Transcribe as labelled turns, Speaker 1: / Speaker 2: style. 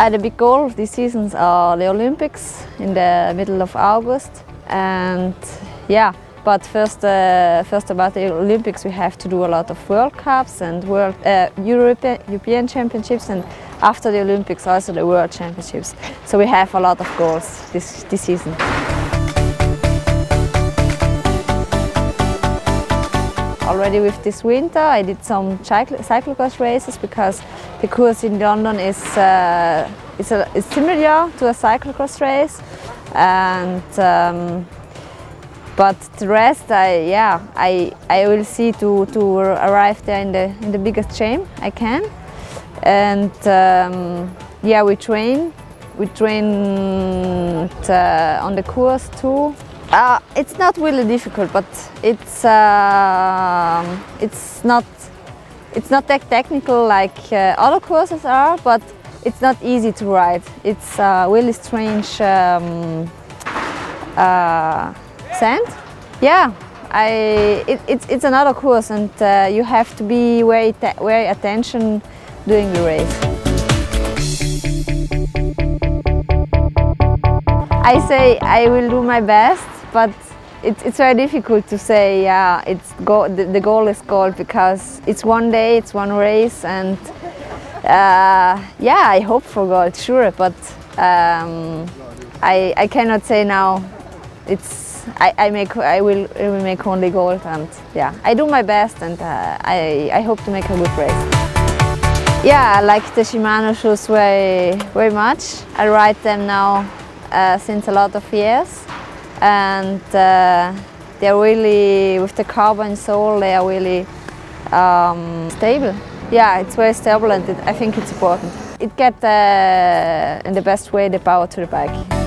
Speaker 1: Uh, the big goal of these seasons are the Olympics in the middle of August and yeah but first, uh, first about the Olympics we have to do a lot of World Cups and World uh, European, European Championships and after the Olympics also the World Championships. So we have a lot of goals this, this season. Already with this winter. I did some cycle cyclocross races because the course in London is, uh, is, a, is similar to a cyclocross race. And um, but the rest I yeah I I will see to to arrive there in the in the biggest chain I can. And um, yeah we train we train uh, on the course too uh, it's not really difficult, but it's uh, it's not it's not that technical like uh, other courses are, but it's not easy to ride. It's a really strange um, uh, sand. Yeah, I it, it's it's another course, and uh, you have to be very very attention during the race. I say I will do my best but it, it's very difficult to say yeah it's go, the, the, goal is gold because it's one day it's one race and uh, yeah I hope for gold sure but um, I, I cannot say now it's I, I make I will, will make only gold and yeah I do my best and uh, I, I hope to make a good race. Yeah, I like the Shimano shoes very, very much. I ride them now uh, since a lot of years and uh, they're really, with the carbon sole, they are really um, stable. Yeah, it's very stable and it, I think it's important. It gets uh, in the best way the power to the bike.